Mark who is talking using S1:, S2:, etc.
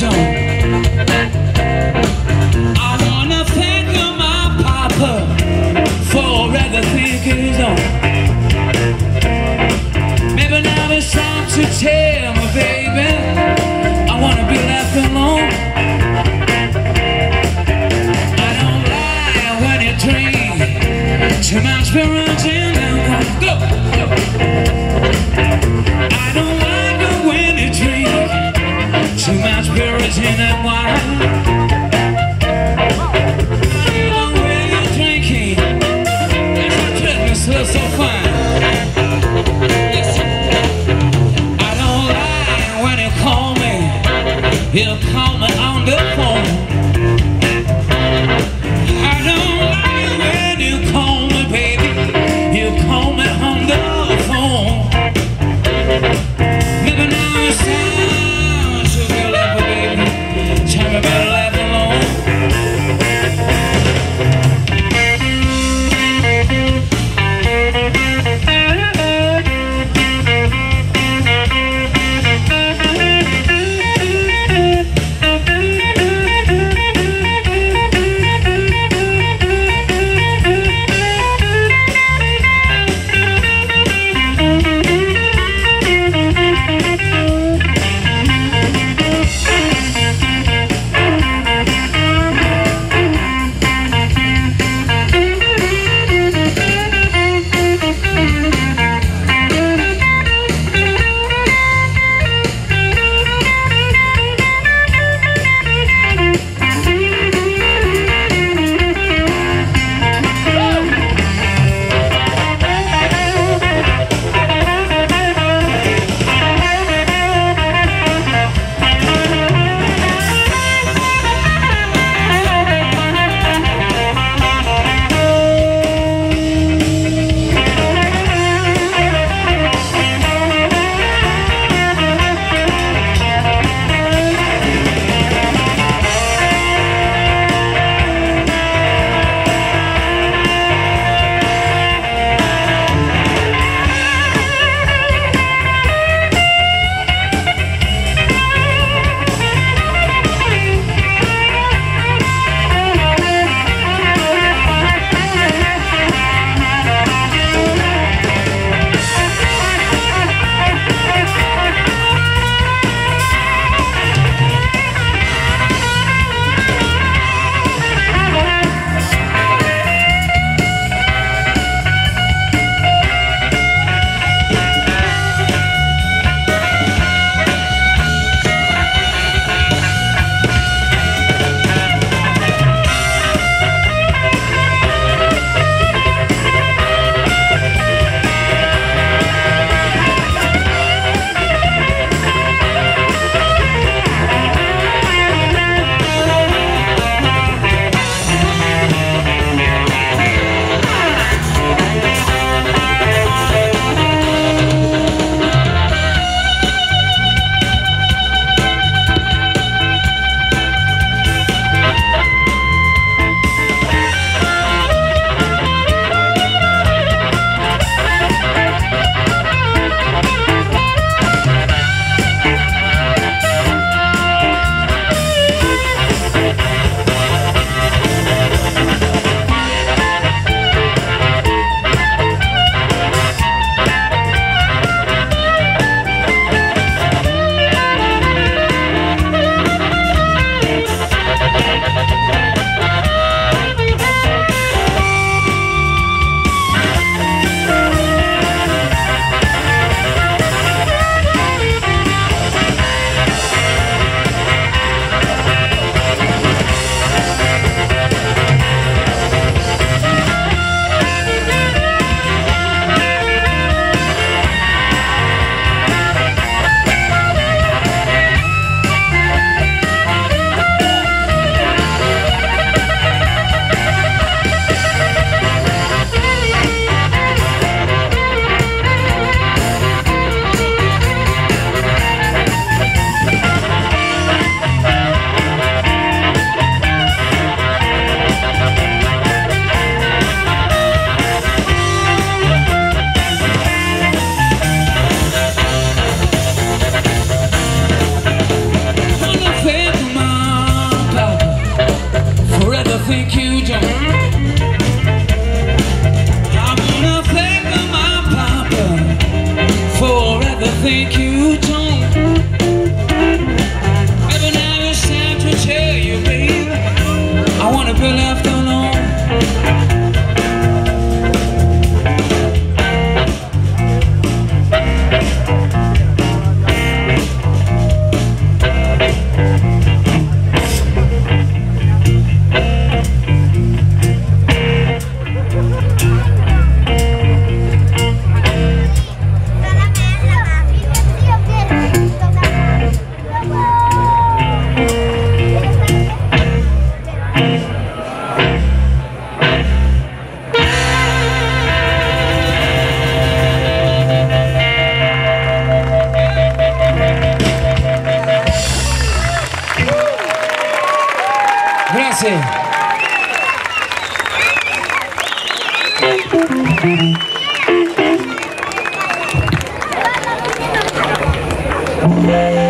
S1: don't Grazie.
S2: Thank